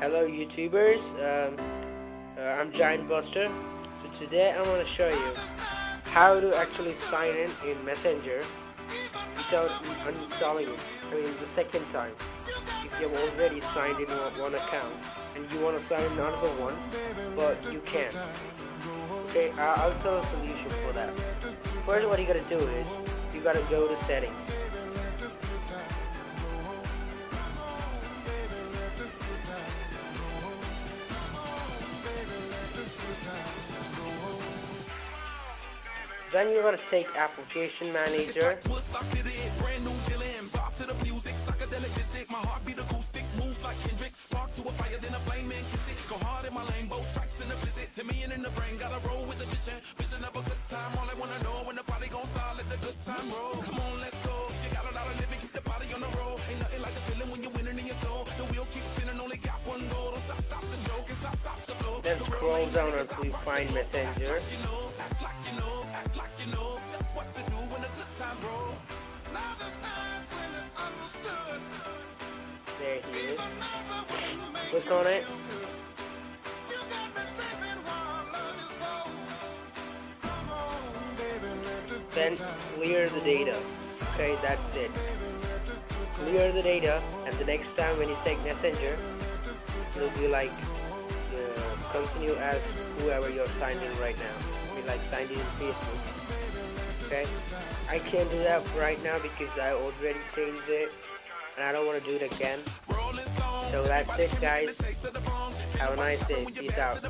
Hello YouTubers, um, uh, I'm Giant Buster. So today I'm going to show you how to actually sign in in Messenger without uninstalling it. I mean the second time. If you have already signed in one account and you want to sign in another one, but you can't. Okay, I'll tell a solution for that. First what you gotta do is, you gotta go to settings. Joke, and stop, stop the flow. Then scroll down until you find messenger. Is. Click on. Then clear the data. Okay, that's it. Clear the data and the next time when you take messenger, it'll be like uh, continue as whoever you're signed in right now. Be like signed in Facebook. Okay? I can't do that right now because I already changed it and I don't want to do it again. So that's it guys. Have a nice day. Peace out.